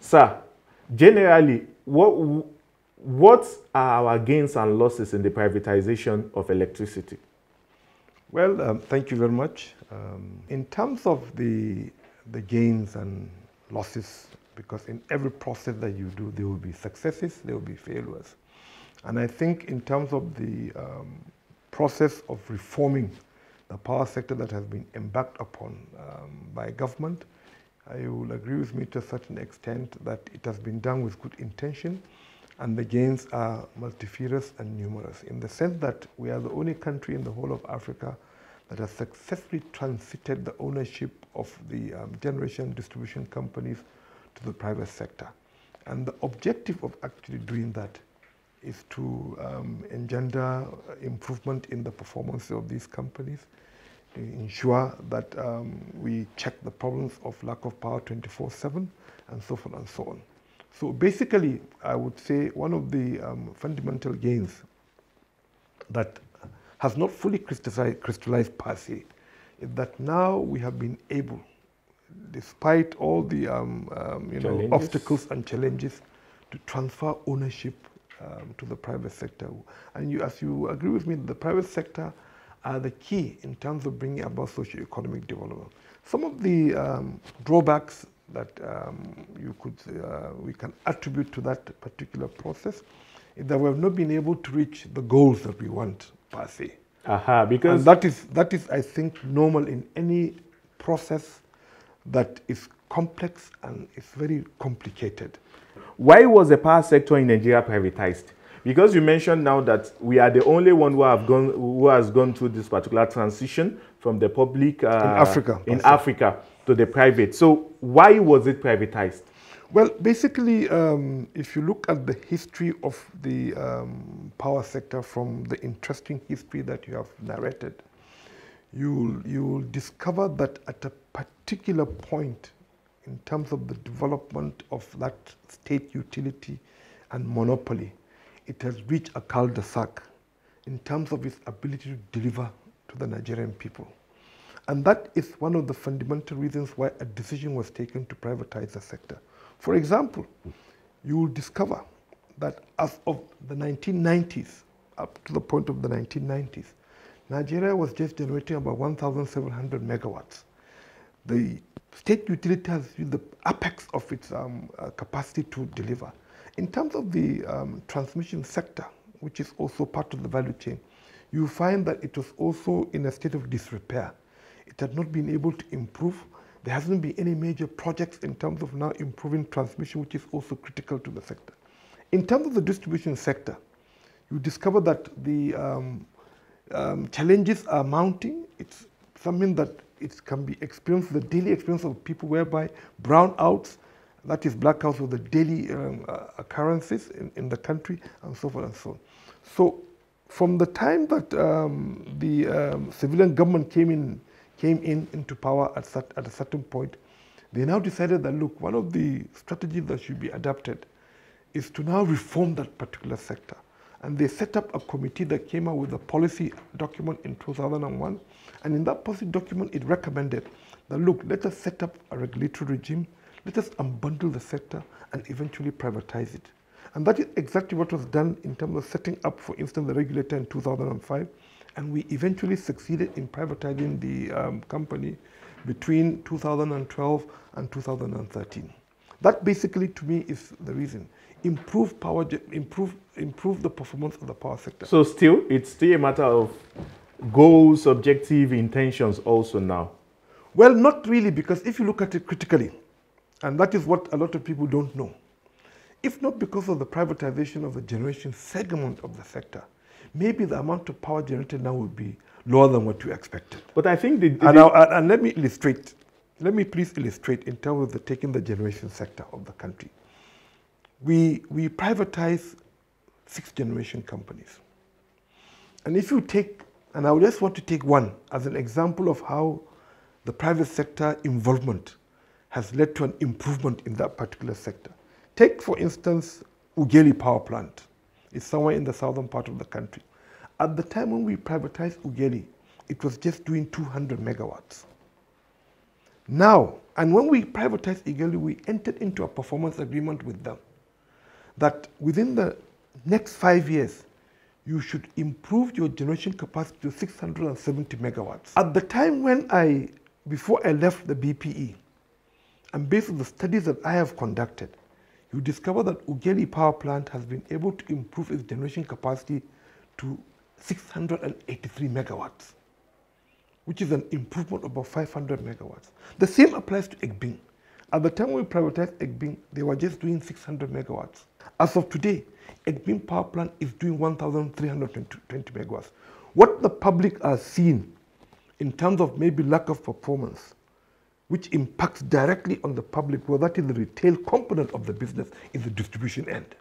Sir, generally, what, what are our gains and losses in the privatization of electricity? Well, um, thank you very much. Um, in terms of the, the gains and losses, because in every process that you do, there will be successes, there will be failures. And I think in terms of the um, process of reforming the power sector that has been embarked upon um, by government, I will agree with me to a certain extent that it has been done with good intention and the gains are multifarious and numerous in the sense that we are the only country in the whole of Africa that has successfully transited the ownership of the um, generation distribution companies to the private sector. And the objective of actually doing that is to um, engender improvement in the performance of these companies, ensure that um, we check the problems of lack of power 24-7 and so forth and so on. So basically, I would say one of the um, fundamental gains that has not fully crystallized, crystallized per se is that now we have been able, despite all the um, um, you know, obstacles and challenges, to transfer ownership um, to the private sector. And you, as you agree with me, the private sector are the key in terms of bringing about socio-economic development. Some of the um, drawbacks that um, you could, uh, we can attribute to that particular process is that we have not been able to reach the goals that we want per se. Aha, because and that is that is I think normal in any process that is complex and is very complicated. Why was the power sector in Nigeria privatized? Because you mentioned now that we are the only one who have gone who has gone through this particular transition from the public uh, in Africa in Africa to the private. So why was it privatized? Well, basically, um, if you look at the history of the um, power sector from the interesting history that you have narrated, you'll, you'll discover that at a particular point in terms of the development of that state utility and monopoly, it has reached a cul-de-sac in terms of its ability to deliver to the Nigerian people. And that is one of the fundamental reasons why a decision was taken to privatize the sector. For example, you will discover that as of the 1990s, up to the point of the 1990s, Nigeria was just generating about 1,700 megawatts. The state utility has used the apex of its um, uh, capacity to deliver. In terms of the um, transmission sector, which is also part of the value chain, you find that it was also in a state of disrepair. It had not been able to improve. There hasn't been any major projects in terms of now improving transmission, which is also critical to the sector. In terms of the distribution sector, you discover that the um, um, challenges are mounting. It's something that it can be experienced, the daily experience of people whereby brownouts, that is blackouts of the daily um, uh, occurrences in, in, the country and so forth and so on. So from the time that um, the um, civilian government came in came in into power at, at a certain point, they now decided that, look, one of the strategies that should be adapted is to now reform that particular sector. And they set up a committee that came out with a policy document in 2001. And in that policy document, it recommended that, look, let us set up a regulatory regime, let us unbundle the sector and eventually privatize it. And that is exactly what was done in terms of setting up, for instance, the regulator in 2005 and we eventually succeeded in privatizing the um, company between 2012 and 2013. That basically, to me, is the reason. Improve power, improve, improve the performance of the power sector. So still, it's still a matter of goals, objective, intentions also now? Well, not really, because if you look at it critically, and that is what a lot of people don't know, if not because of the privatization of the generation segment of the sector, maybe the amount of power generated now would be lower than what you expected. But I think the, the and, and let me illustrate. Let me please illustrate in terms of the taking the generation sector of the country. We we privatize six generation companies. And if you take, and I just want to take one as an example of how the private sector involvement has led to an improvement in that particular sector. Take, for instance, Ughelli Power Plant. It's somewhere in the southern part of the country. At the time when we privatized Ughelli, it was just doing 200 megawatts. Now, and when we privatized Ughelli, we entered into a performance agreement with them that within the next five years, you should improve your generation capacity to 670 megawatts. At the time when I, before I left the BPE, and based on the studies that I have conducted, you discover that Ughelli power plant has been able to improve its generation capacity to 683 megawatts, which is an improvement of about 500 megawatts. The same applies to Egbin. At the time we privatized Egbin, they were just doing 600 megawatts. As of today, Egbin power plant is doing 1,320 megawatts. What the public are seeing in terms of maybe lack of performance, which impacts directly on the public, well, that is the retail component of the business, is the distribution end.